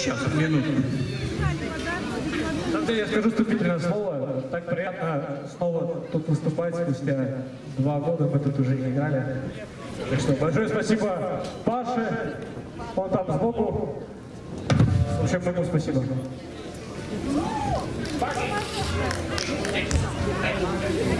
Сейчас, минуту. Тогда я скажу вступительное слово. Так приятно снова тут выступать спустя два года. Мы тут уже не играли. Так что большое спасибо Паше. Он там сбоку. В общем, ему спасибо. Well,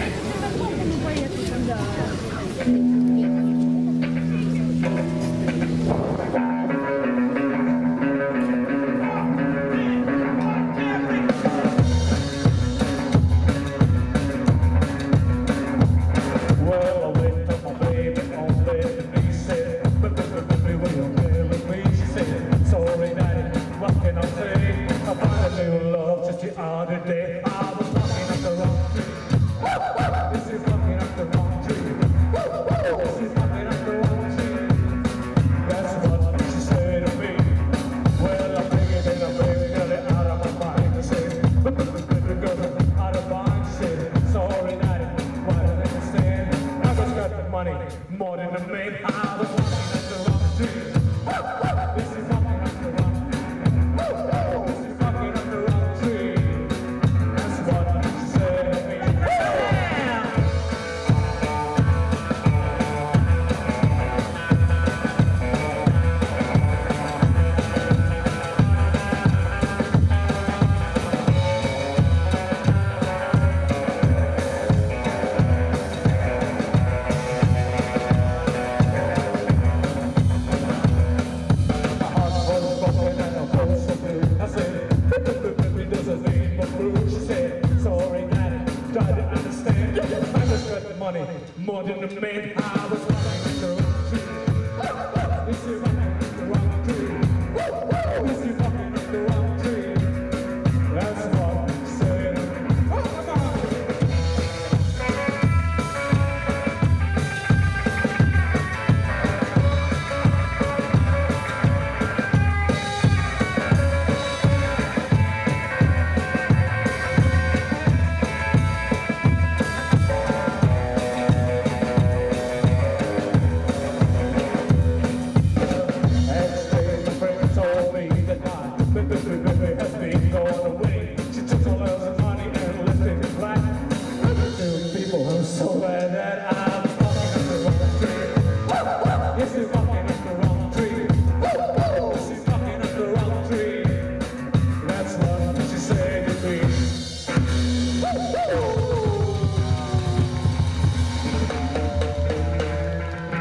more than a man. money, more than the man I was running.